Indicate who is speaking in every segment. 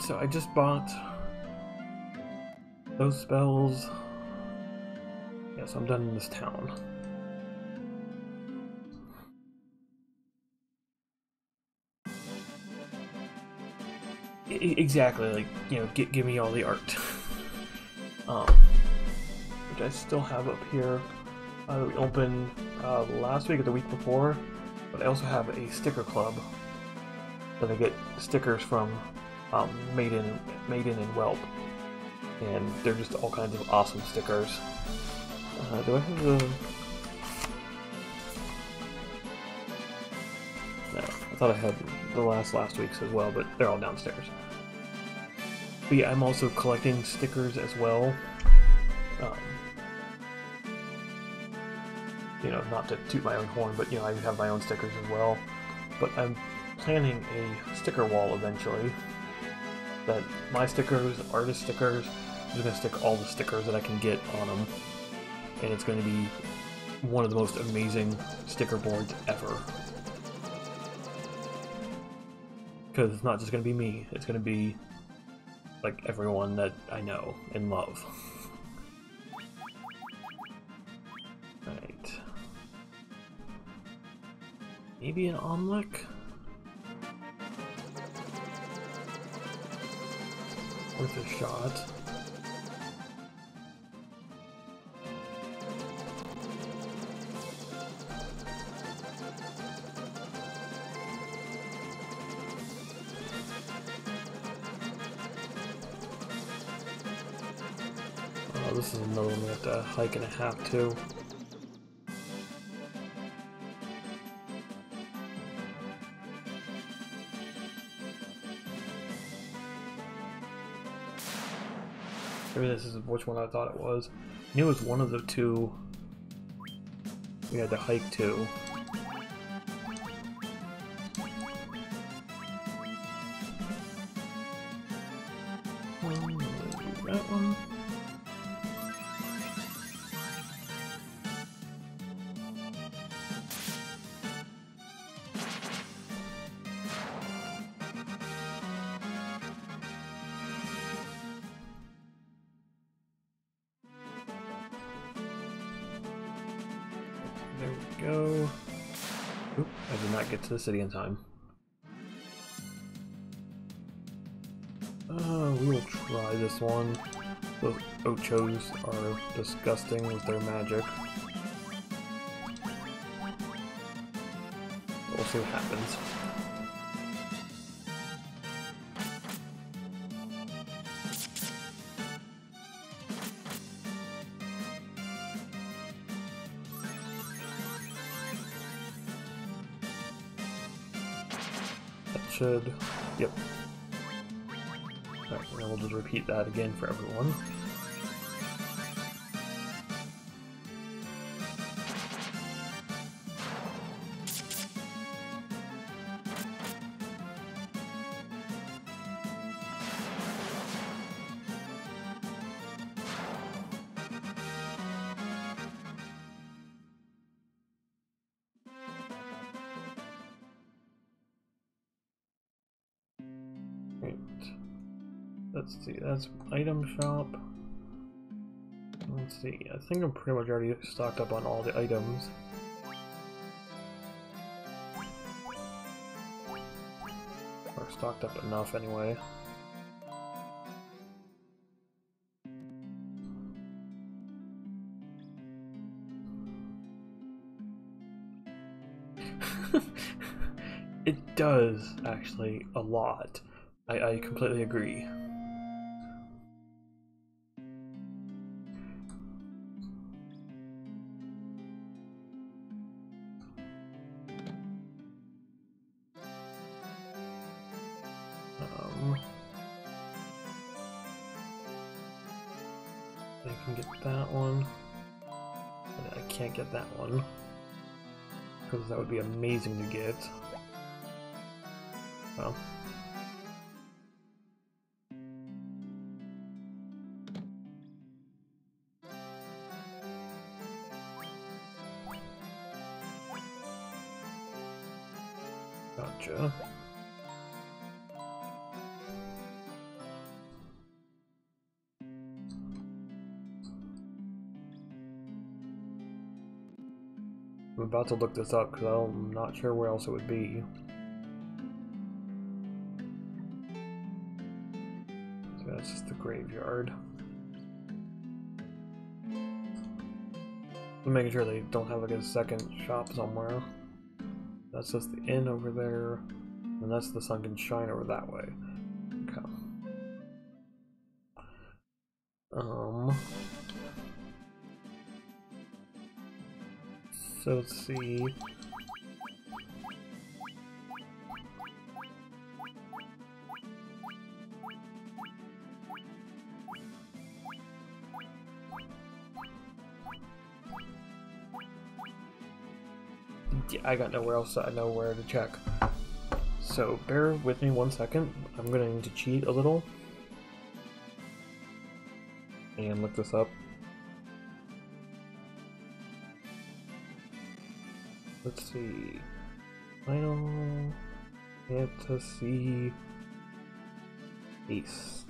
Speaker 1: so I just bought those spells. Yes, I'm done in this town. exactly, like, you know, give, give me all the art. um, which I still have up here. Uh, we opened uh, last week or the week before, but I also have a sticker club that I get stickers from um, Maiden, Maiden and Whelp, and they're just all kinds of awesome stickers. Uh, do I have the? No, I thought I had the last last week's as well, but they're all downstairs. But yeah, I'm also collecting stickers as well. Um, you know, not to toot my own horn, but you know, I have my own stickers as well. But I'm planning a sticker wall eventually. That my stickers, artist stickers, I'm just gonna stick all the stickers that I can get on them, and it's going to be one of the most amazing sticker boards ever. Because it's not just going to be me; it's going to be like everyone that I know and love. Right. Maybe an Omlik? Worth a shot. Oh, this is another one we have to hike and a half too. Maybe this is which one I thought it was. I knew it was one of the two we had to hike to. That one. There we go. Oop, I did not get to the city in time. Uh, we will try this one. Those Ochos are disgusting with their magic. We'll see what happens. Should... Yep. Alright, and we'll just repeat that again for everyone. Let's see, that's item shop. Let's see, I think I'm pretty much already stocked up on all the items. Or stocked up enough anyway. it does, actually, a lot. I, I completely agree. Can get that one. I can't get that one. Because that would be amazing to get. Well. Gotcha. About to look this up because I'm not sure where else it would be. So that's just the graveyard. I'm making sure they don't have like a second shop somewhere. That's just the inn over there, and that's the sunken shrine over that way. Okay. Um. So let's see. I got nowhere else I know where to check. So bear with me one second. I'm gonna need to cheat a little. And look this up. Let's see. Final Fantasy Haste.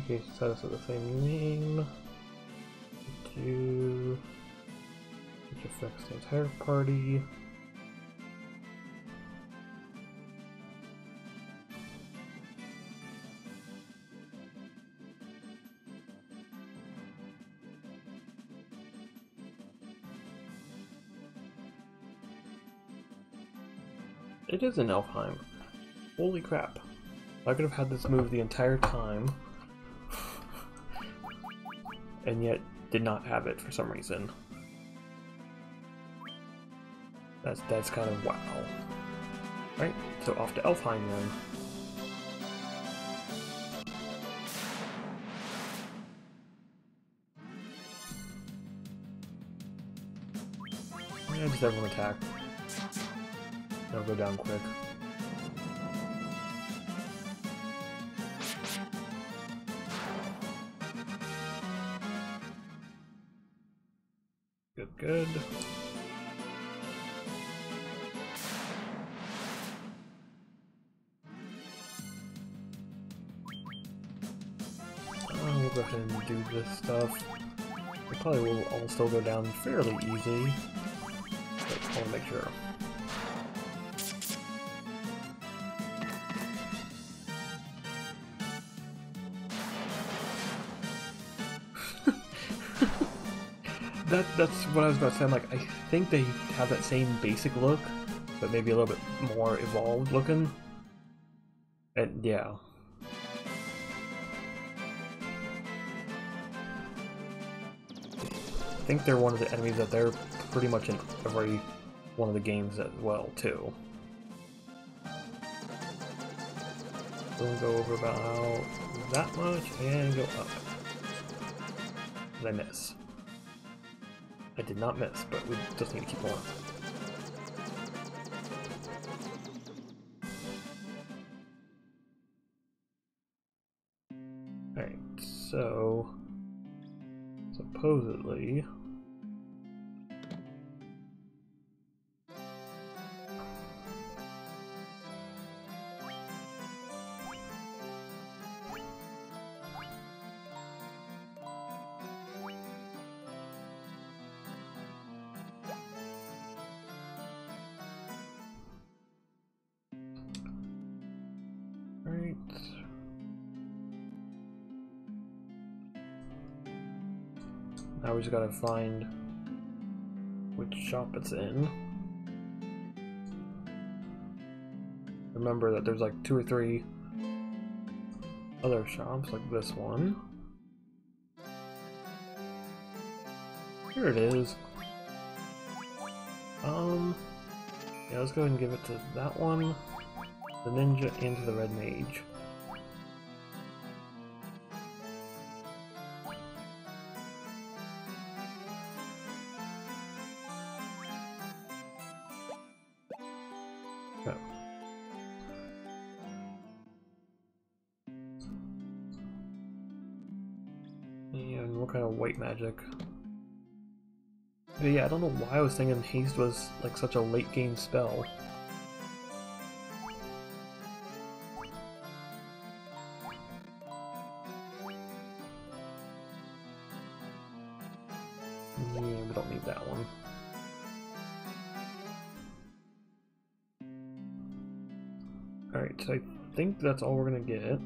Speaker 1: Okay, status of the same name. Do which affects the entire party. It is in Elfheim. Holy crap. I could have had this move the entire time. and yet did not have it for some reason. That's that's kind of wow. Right, so off to Elfheim then. Yeah, just everyone attack. It'll go down quick. Good, good. We'll go ahead and do this stuff. It probably will all still go down fairly easy. But I want to make sure. That that's what I was about to say. I'm like, I think they have that same basic look, but maybe a little bit more evolved looking. And yeah. I think they're one of the enemies that they're pretty much in every one of the games as well, too. Don't go over about that much and go up. Did I miss? I did not miss, but we just need to keep going. Alright, so... Supposedly... Now we just gotta find which shop it's in. Remember that there's like two or three other shops, like this one. Here it is. Um, yeah, let's go ahead and give it to that one the ninja into the red mage. And what kind of white magic? But yeah, I don't know why I was thinking haste was like such a late game spell. Yeah, we don't need that one. Alright, so I think that's all we're gonna get.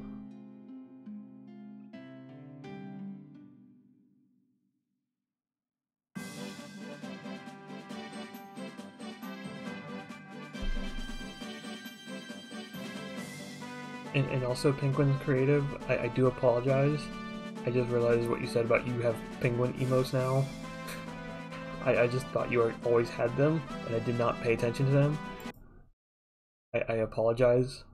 Speaker 1: And, and also Penguin Creative, I, I do apologize. I just realized what you said about you have penguin emotes now. I, I just thought you always had them, and I did not pay attention to them. I, I apologize.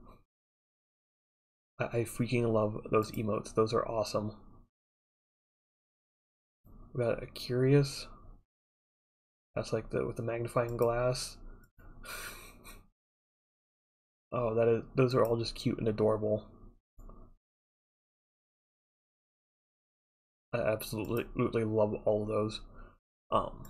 Speaker 1: I, I freaking love those emotes. Those are awesome. We got a curious. That's like the with the magnifying glass. Oh, that is. Those are all just cute and adorable. I absolutely, absolutely love all of those. Um,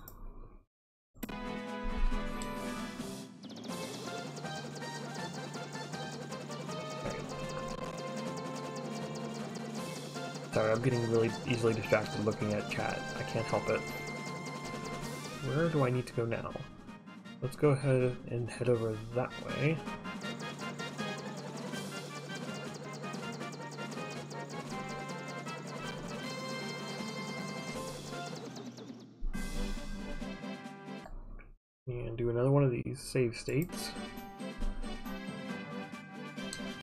Speaker 1: Sorry, I'm getting really easily distracted looking at chat. I can't help it. Where do I need to go now? Let's go ahead and head over that way. Save states.